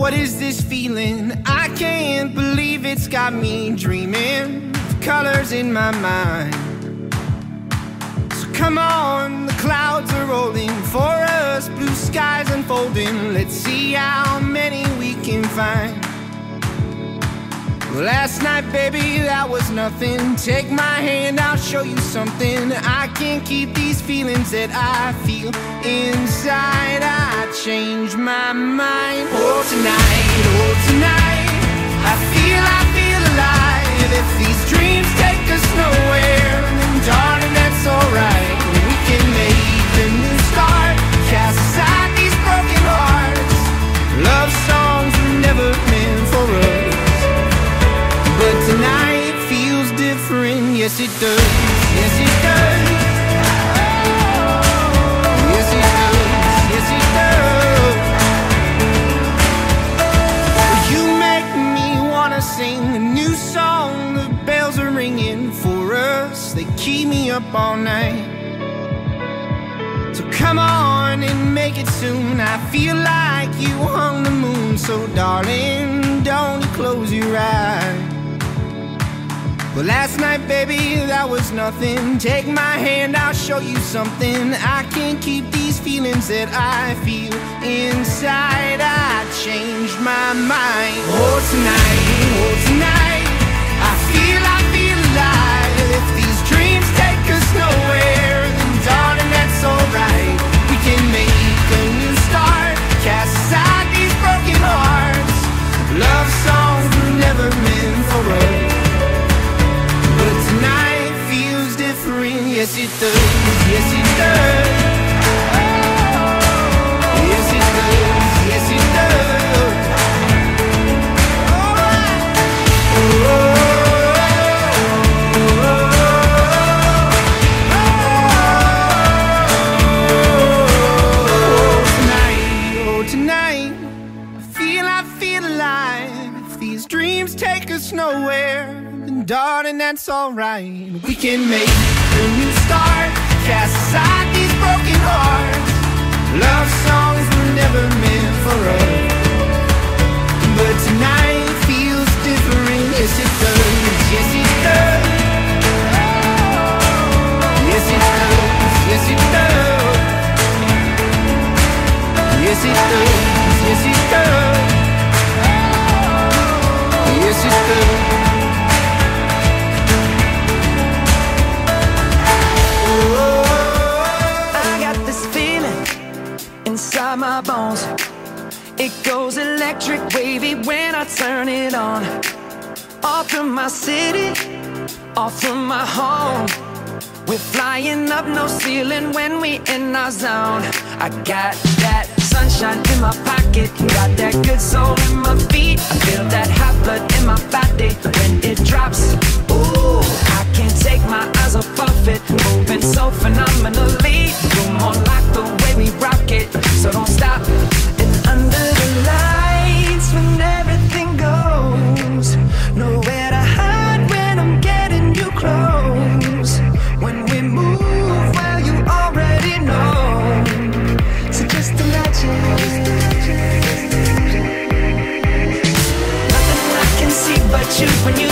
What is this feeling? I can't believe it's got me dreaming colors in my mind. So come on, the clouds are rolling for us, blue skies unfolding. Let's see how many we can find. Last night, baby, that was nothing. Take my hand, I'll show you something. I can't keep these feelings that I feel inside. I changed my mind. Oh, tonight, oh, tonight, I feel, I feel alive. If these dreams take us nowhere, then darling, that's alright. We can make a new start, cast aside these broken hearts. Love songs were never tonight feels different, yes it does, yes it does. Yes it does, yes it does. You make me wanna sing a new song, the bells are ringing for us, they keep me up all night. So come on and make it soon. I feel like you hung the moon. So darling, don't you close your eyes. Well, last night, baby, that was nothing. Take my hand, I'll show you something. I can't keep these feelings that I feel inside. I changed my mind. Oh, tonight, oh, tonight, I feel, I feel alive. If these dreams take us nowhere, then darling, that's alright. We can make a new start, cast aside these broken hearts. Love songs yes it does, yes it does. Yes it does, yes it does. Oh, tonight, oh, tonight, I feel, I feel alive. If these dreams take us nowhere, then darling, that's alright. We can make start, cast aside these broken hearts. Love songs were never meant for us. But tonight feels different, yes it does, yes it does. City, off from my home. We're flying up no ceiling when we in our zone. I got that sunshine in my pocket, got that good soul in my feet. I feel that hot blood in my body when it drops. Ooh, I can't take my eyes off of it, moving so phenomenally. You're more like the way we rock it, so don't stop. shoot when you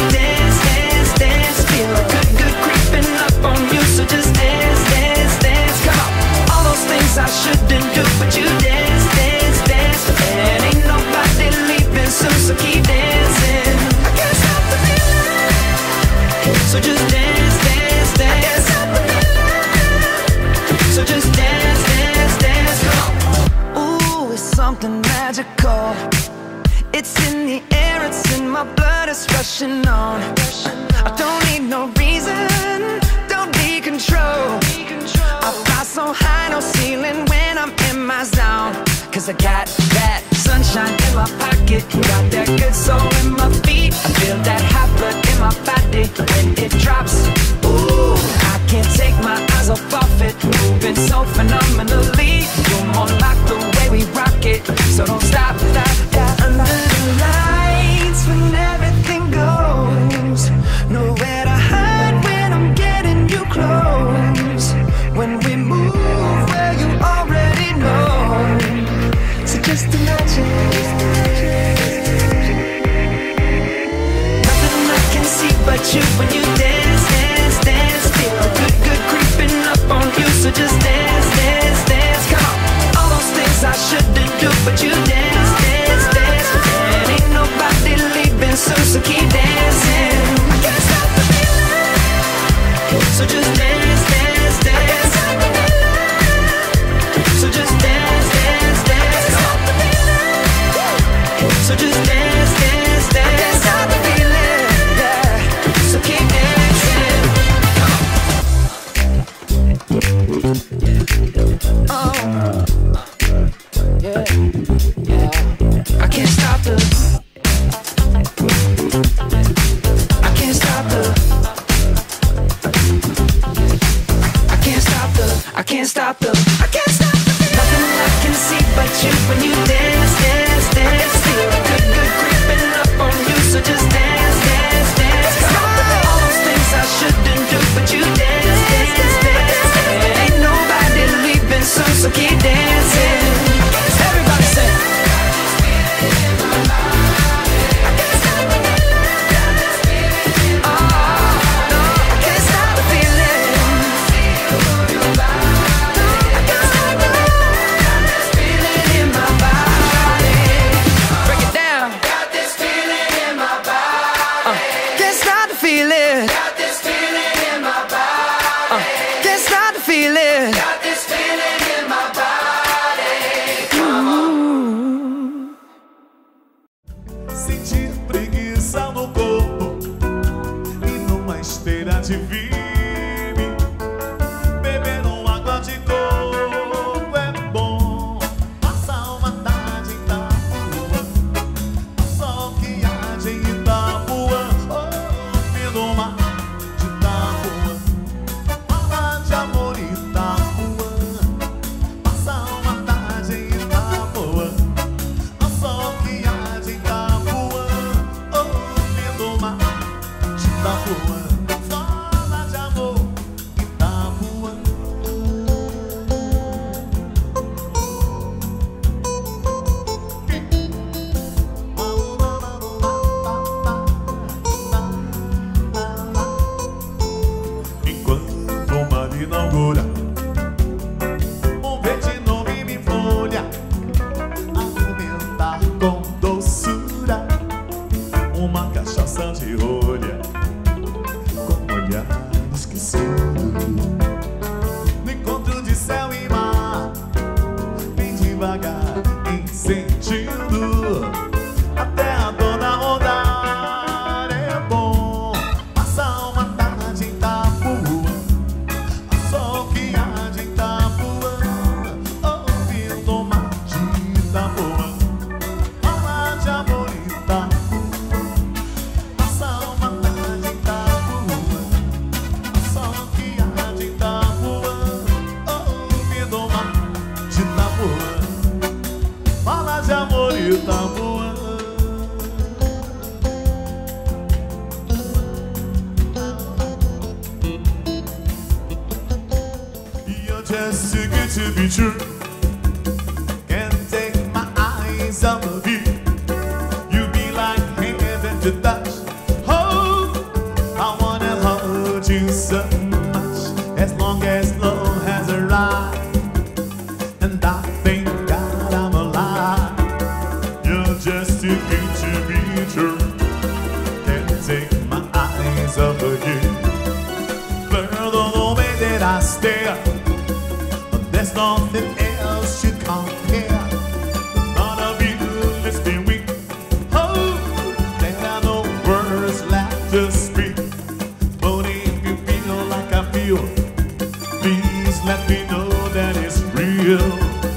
Please let me know that it's real.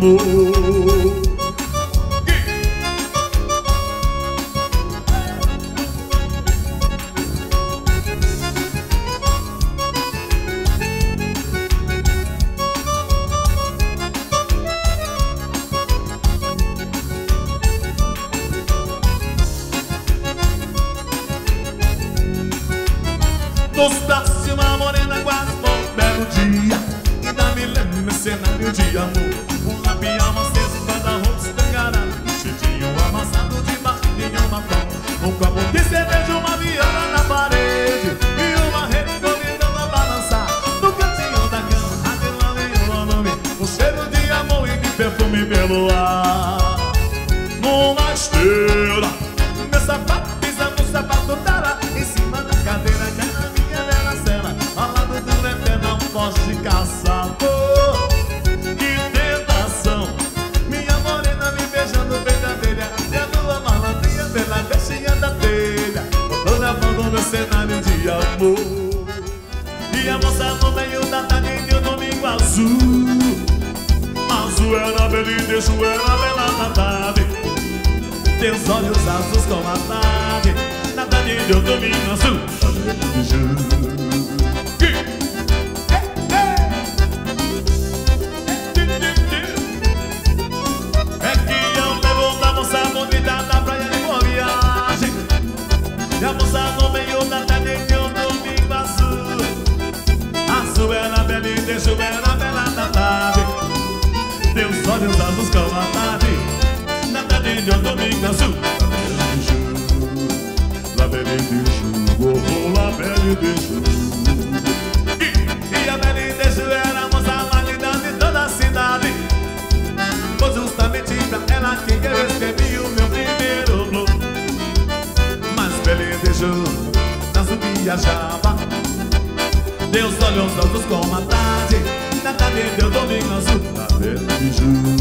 buồn Joana Belida, Joana Bela Tave Teus olhos azuis como a nave Nada de Deus domina azul É que eu levo da moça bonita da praia de boa viagem. E a moça no meio da tarde de um domingo azul. A Joana é Belida, Joana Deus olhou os dos cão à tarde Na tarde de um domingo azul. La belle de jour oh, La belle de jour Oh, la de jour E, a belle de jour era é a moça mais linda de toda a cidade. Foi justamente para ela que eu escrevi o meu primeiro blog. Mas belle de jour Nós viajava Deus olhou os olhos como a tarde Na tarde de um domingo azul. come.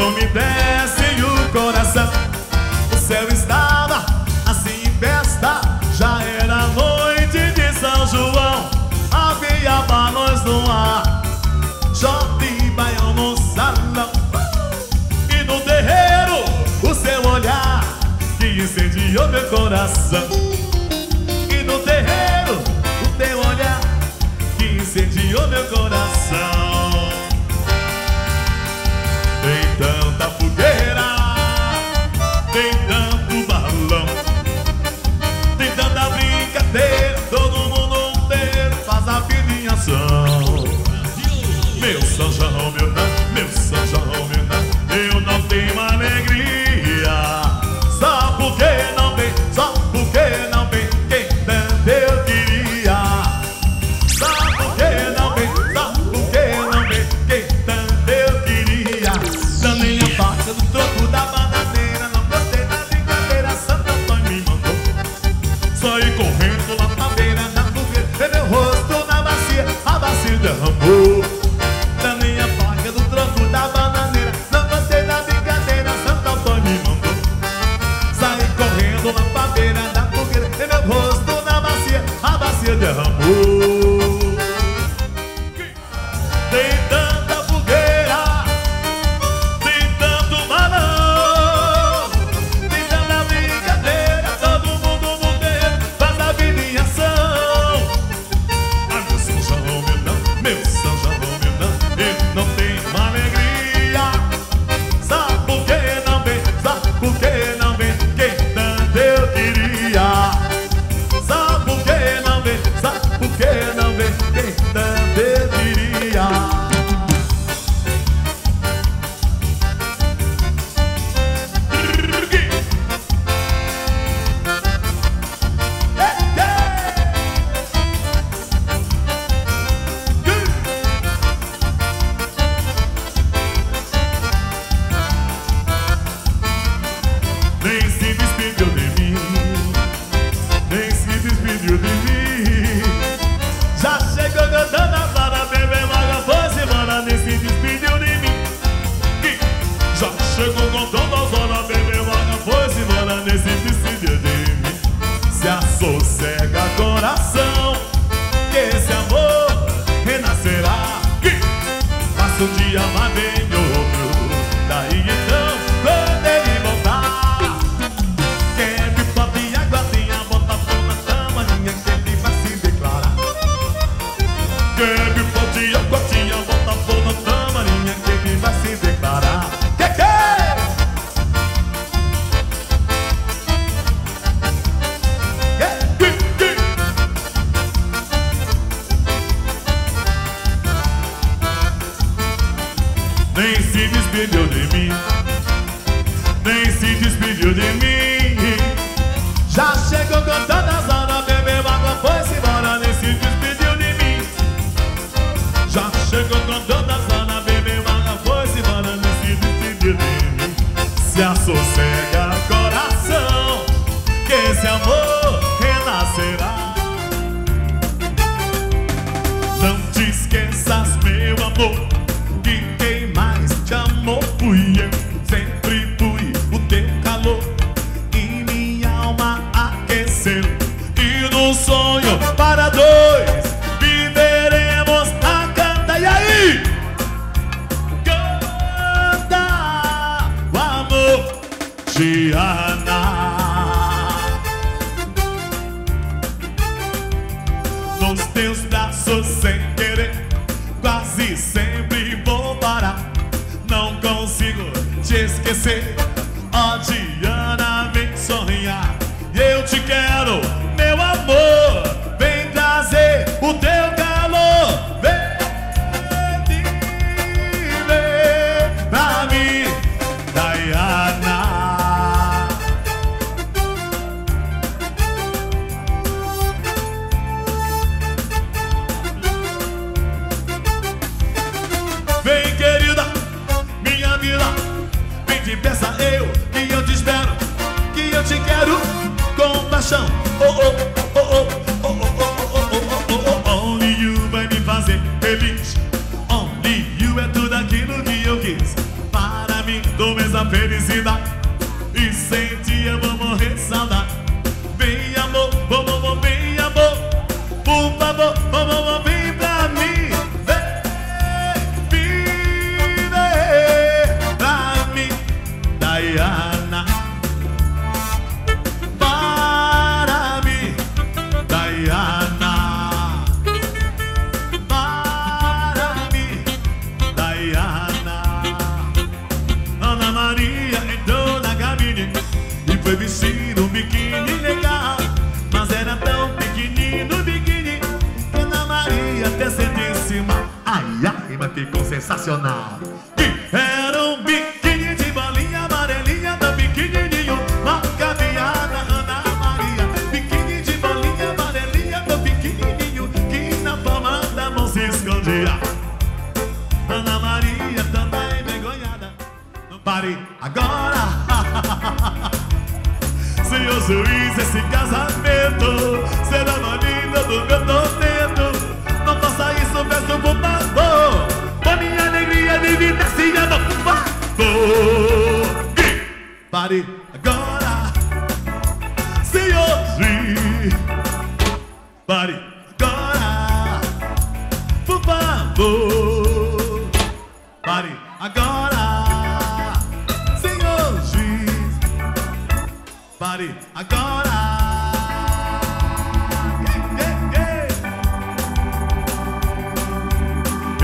quando me desce o coração O céu estava assim em festa. Já era noite de São João Havia balões no ar. Jorge e Baião no salão E no terreiro o seu olhar Que incendiou meu coração. chega coração. Diana. Nos teus braços, sem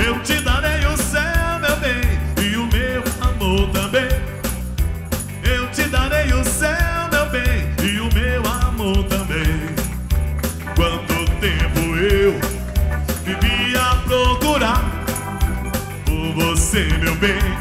Eu te darei o céu, meu bem, e o meu amor também. Eu te darei o céu, meu bem, e o meu amor também. Quanto tempo eu vivia procurar por você, meu bem.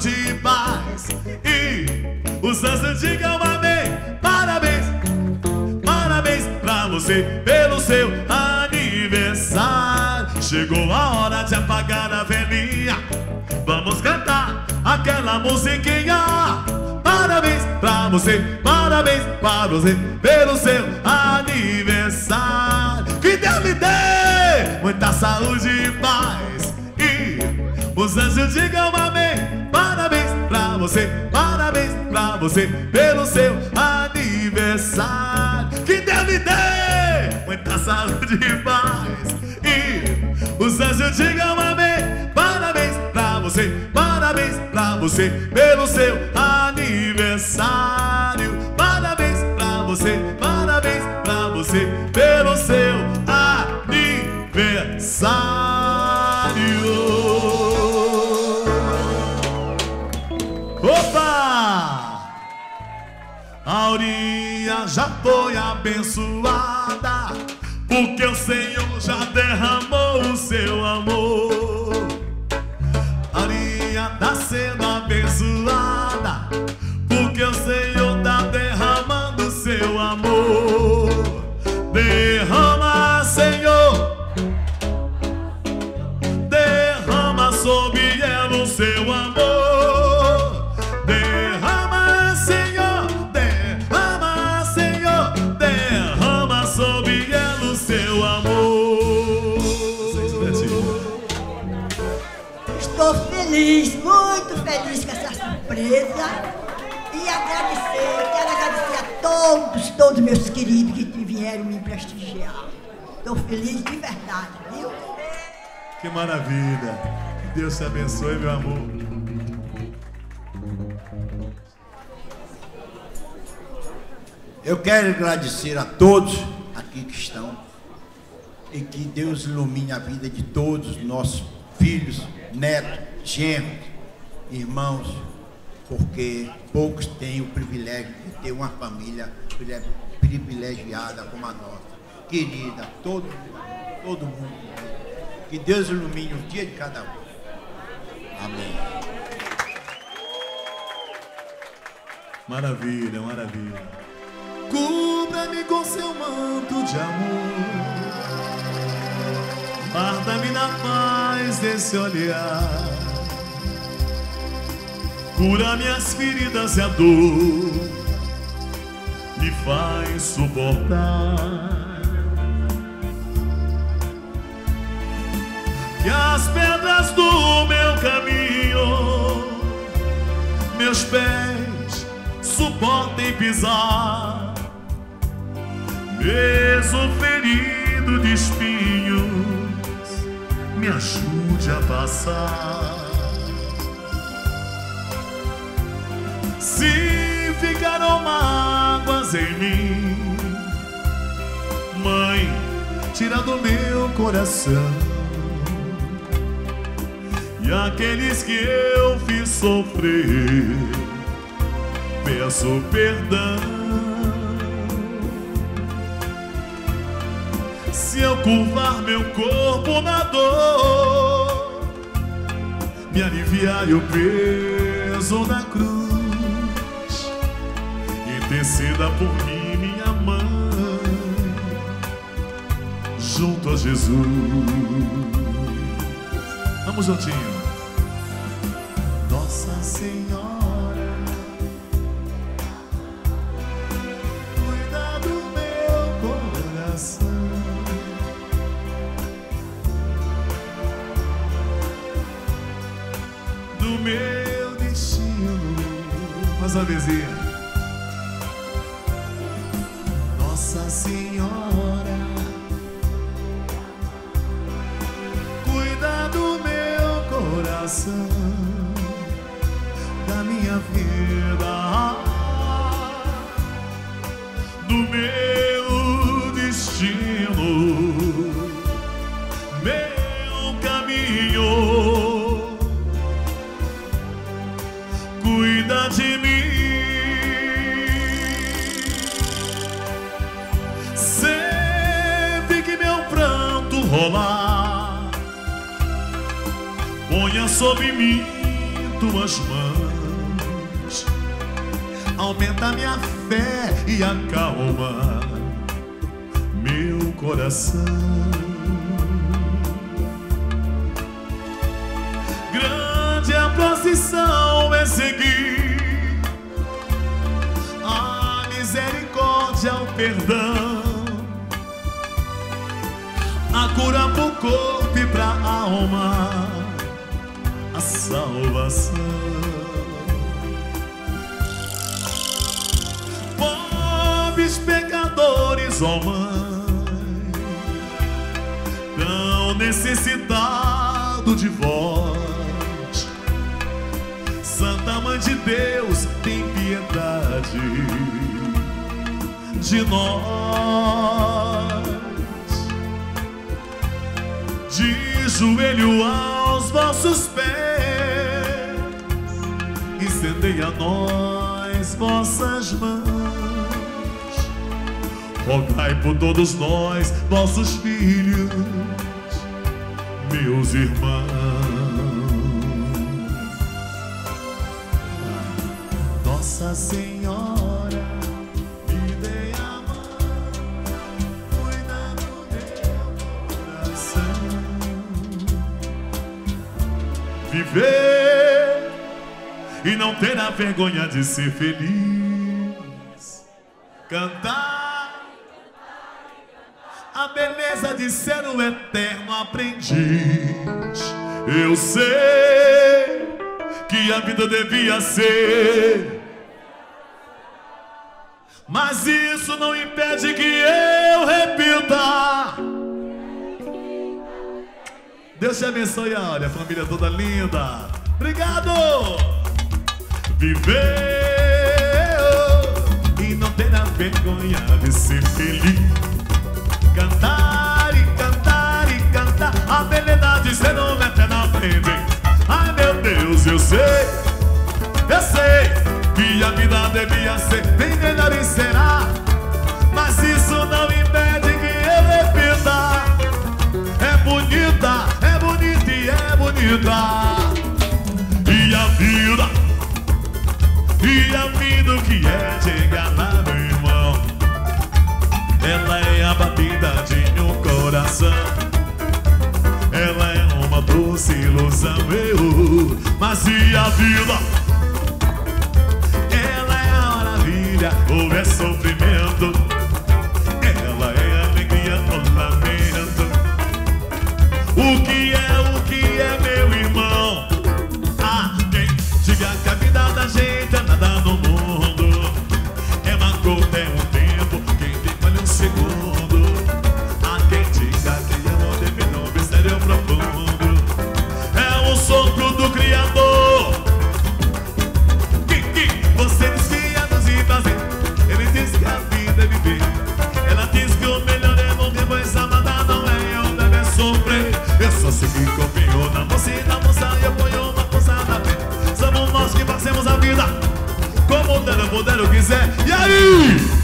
Muita saúde e paz. E os anjos digam amém. Parabéns, parabéns pra você pelo seu aniversário. Chegou a hora de apagar a velhinha. Vamos cantar aquela musiquinha. Parabéns pra você, parabéns pra você pelo seu aniversário. Que Deus lhe dê muita saúde e paz. E os anjos digam amém. Você, parabéns pra você pelo seu aniversário. Que Deus lhe dê muita saúde e paz. E os anjos digam amém. Parabéns pra você, parabéns pra você pelo seu aniversário. Parabéns pra você, parabéns pra você pelo seu aniversário. Aurinha já foi abençoada, porque o Senhor já derramou o seu amor. Aurinha tá sendo abençoada, porque o Senhor tá derramando o seu amor. Derrama, surpresa. E agradecer, quero agradecer a todos, todos meus queridos que vieram me prestigiar. Estou feliz de verdade, viu? Que maravilha. Que Deus te abençoe, meu amor. Eu quero agradecer a todos aqui que estão e que Deus ilumine a vida de todos os nossos filhos, netos, genros, irmãos, porque poucos têm o privilégio de ter uma família privile- privilegiada como a nossa. Querida, todo, todo mundo. Que Deus ilumine o dia de cada um. Amém. Maravilha, maravilha. Cubra-me com seu manto de amor. Guarda-me na paz desse olhar. Cura minhas feridas e a dor me faz suportar. Que as pedras do meu caminho meus pés suportem pisar, mesmo ferido de espinhos, me ajude a passar. Se ficaram mágoas em mim, Mãe, tira do meu coração. E aqueles que eu fiz sofrer, peço perdão. Se eu curvar meu corpo na dor, me aliviar o peso da cruz tecida por mim minha mãe junto a Jesus. Vamos juntinho. Tuas mãos, aumenta minha fé e acalma meu coração. Grande a procissão é seguir. A misericórdia, o perdão, a cura pro corpo e pra alma, salvação. Pobres pecadores, ó mãe, tão necessitado de vós. Santa Mãe de Deus, tem piedade de nós. De joelho aos vossos pés, estendei a nós vossas mãos. Rogai por todos nós, vossos filhos, meus irmãos. Nossa Senhora, Viver e não ter a vergonha de ser feliz. Cantar a beleza de ser o eterno aprendiz. Eu sei que a vida devia ser. Mas isso não impede que eu repita. Deus te abençoe, olha, a família toda linda. Obrigado! Viver e não ter a vergonha de ser feliz. Cantar e cantar e cantar a beleza de ser um eterno aprendiz. Ai meu Deus, eu sei, eu sei que a vida devia ser bem melhor e será. Bonita. E a vida, e a vida o que é de enganar meu irmão. Ela é a batida de um coração. Ela é uma doce ilusão, eu. Mas e a vida? Ela é a maravilha ou é sofrimento? Puder, eu quiser. E aí?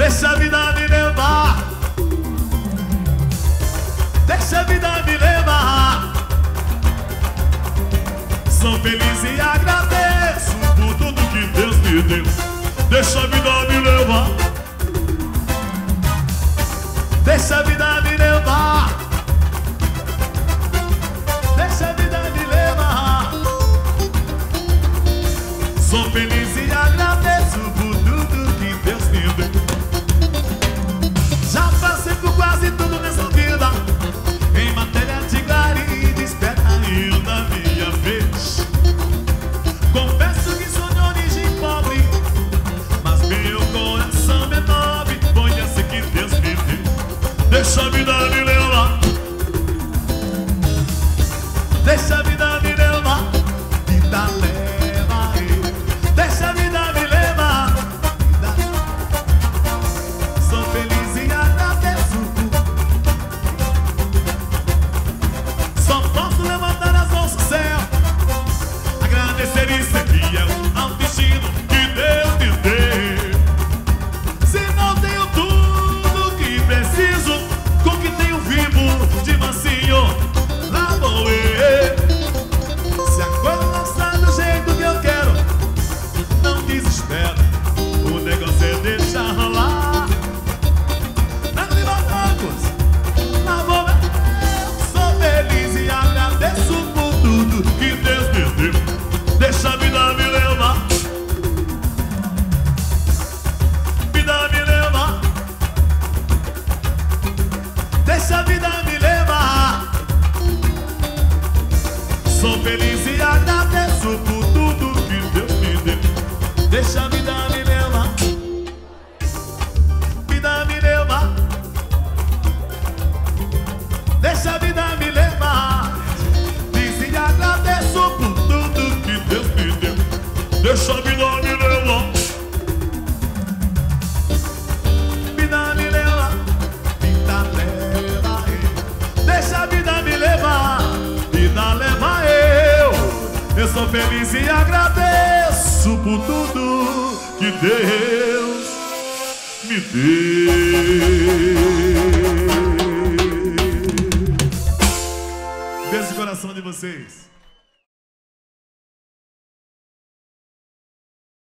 Deixa a vida me levar. Deixa a vida me levar. Sou feliz e agradeço Por tudo que Deus me deu. Deixa a vida me levar. Deixa a vida me levar.